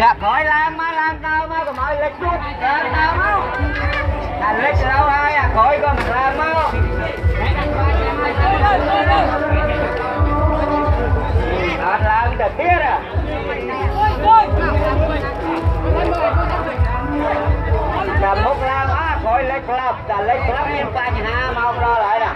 là khỏi làm má làm tao má còn mọi lịch chút. Làm tao máu là lịch đâu ai à? Khỏi con mình làm máu đó làm được biết à? Là múc làm á khỏi lịch lắm là lịch lắm nhưng ba nhà mau lo lại nè.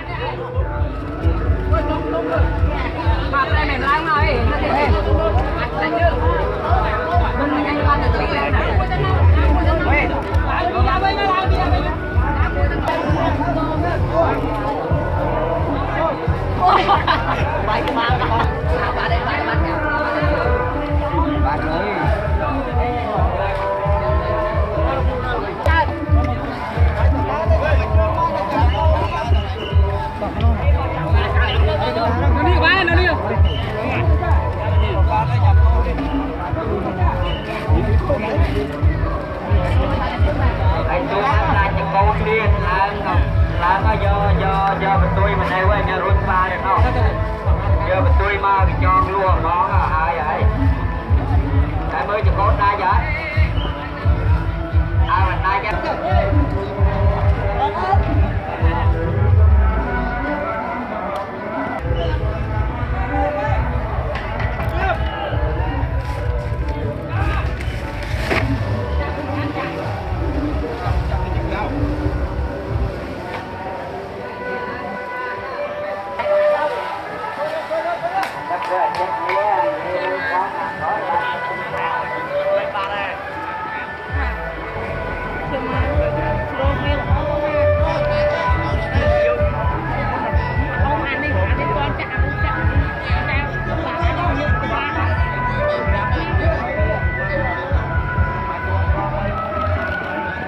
បន្ទួយមិននៅវិញរត់បានទេនោះយកបន្ទួយមកចងលួងហ្មងហើយហើយ Thank you.